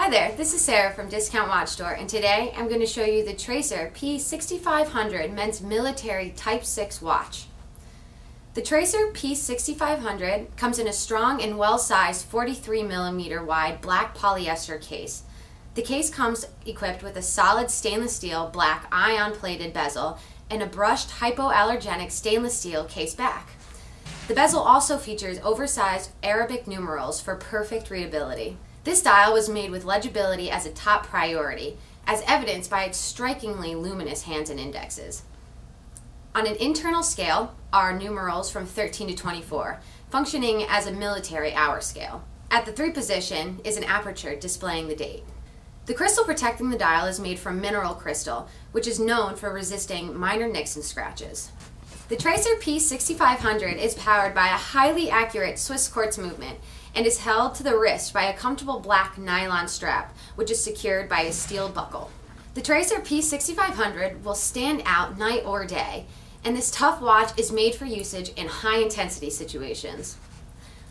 Hi there, this is Sarah from Discount Watch Store, and today I'm going to show you the Traser P6500 Men's Military Type 6 watch. The Traser P6500 comes in a strong and well-sized 43mm wide black polyester case. The case comes equipped with a solid stainless steel black ion-plated bezel and a brushed hypoallergenic stainless steel case back. The bezel also features oversized Arabic numerals for perfect readability. This dial was made with legibility as a top priority, as evidenced by its strikingly luminous hands and indexes. On an internal scale are numerals from 13 to 24, functioning as a military hour scale. At the 3 position is an aperture displaying the date. The crystal protecting the dial is made from mineral crystal, which is known for resisting minor nicks and scratches. The Traser P6500 is powered by a highly accurate Swiss quartz movement and is held to the wrist by a comfortable black nylon strap, which is secured by a steel buckle. The Traser P6500 will stand out night or day, and this tough watch is made for usage in high intensity situations.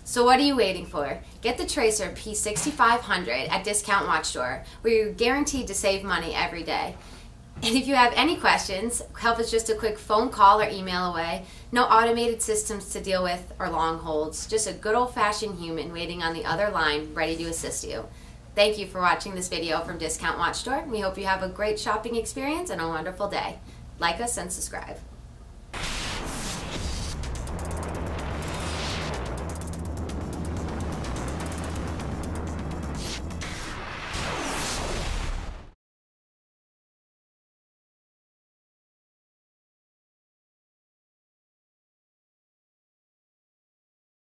So what are you waiting for? Get the Traser P6500 at Discount Watch Store, where you're guaranteed to save money every day. And if you have any questions, help is just a quick phone call or email away. No automated systems to deal with or long holds. Just a good old fashioned human waiting on the other line ready to assist you. Thank you for watching this video from Discount Watch Store. We hope you have a great shopping experience and a wonderful day. Like us and subscribe.